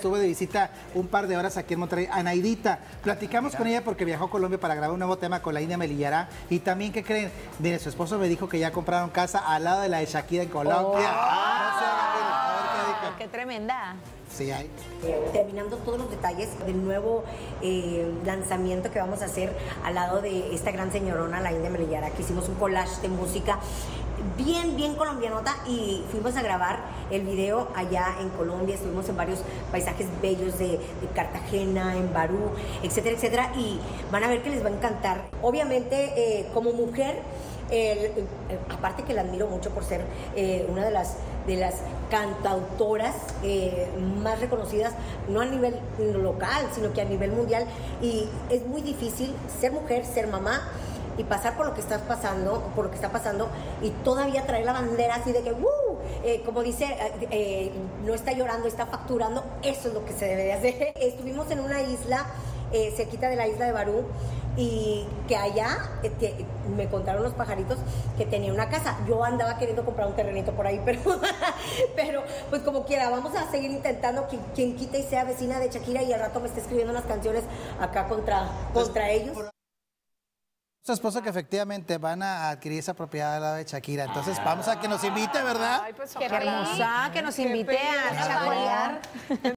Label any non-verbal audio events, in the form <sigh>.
Estuvo de visita un par de horas aquí en Monterrey. Anaidita, platicamos con ella porque viajó a Colombia para grabar un nuevo tema con la India Melillará. Y también, ¿qué creen? Mire, su esposo me dijo que ya compraron casa al lado de la de Shakira en Colombia. No sé, a ver, a ver qué Qué tremenda. Sí, hay. Eh, terminando todos los detalles del nuevo eh, lanzamiento que vamos a hacer al lado de esta gran señorona, la India Melillara, que hicimos un collage de música bien, bien colombianota y fuimos a grabar el video allá en Colombia, estuvimos en varios paisajes bellos de, Cartagena, en Barú, etcétera, etcétera, y van a ver que les va a encantar. Obviamente, eh, como mujer, aparte que la admiro mucho por ser eh, una de las, de las cantautoras eh, más reconocidas, no a nivel local, sino que a nivel mundial. Y es muy difícil ser mujer, ser mamá y pasar por lo que estás pasando, por lo que está pasando, y todavía traer la bandera así de que, ¡uh! Eh, como dice, eh, eh, no está llorando, está facturando, eso es lo que se debe de hacer. <laughs> Estuvimos en una isla, eh, cerquita de la isla de Barú, y que allá eh, que me contaron los pajaritos que tenía una casa. Yo andaba queriendo comprar un terrenito por ahí, <laughs> pero, pero pues como quiera, vamos a seguir intentando que quien quita y sea vecina de Shakira y al rato me esté escribiendo unas canciones acá contra, contra ellos. Su esposo que efectivamente van a adquirir esa propiedad al lado de Shakira. Entonces, vamos a que nos invite, ¿verdad? Qué hermosa, que nos invite a chacorear.